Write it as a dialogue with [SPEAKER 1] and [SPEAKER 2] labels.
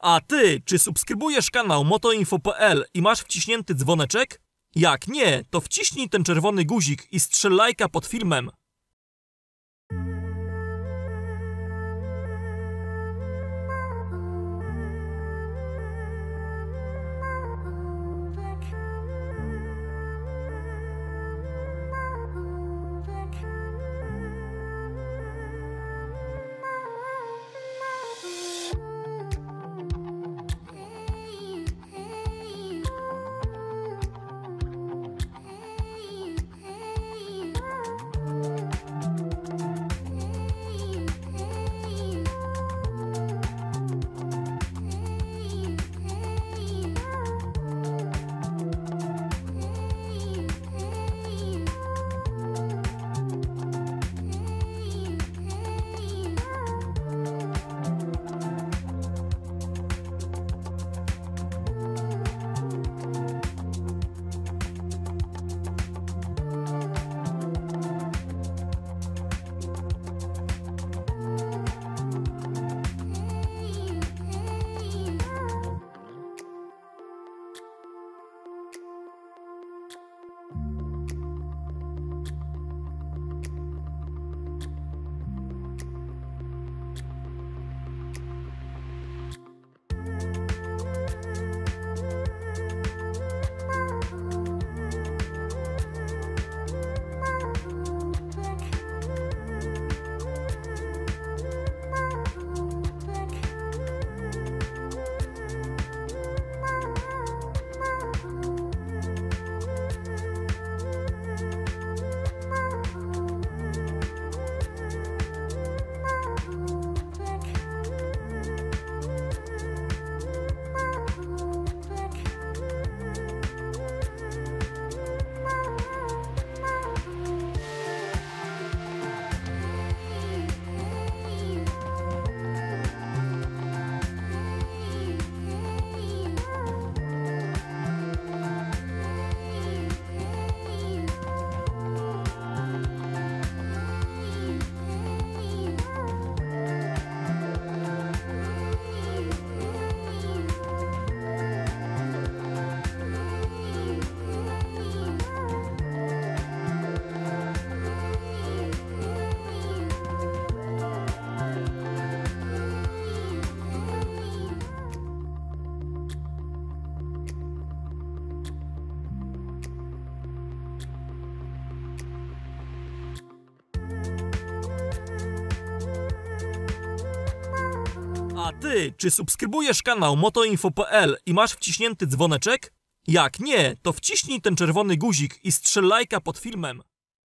[SPEAKER 1] A ty, czy subskrybujesz kanał motoinfo.pl i masz wciśnięty dzwoneczek? Jak nie, to wciśnij ten czerwony guzik i strzel lajka pod filmem. A ty, czy subskrybujesz kanał motoinfo.pl i masz wciśnięty dzwoneczek? Jak nie, to wciśnij ten czerwony guzik i strzel lajka pod filmem.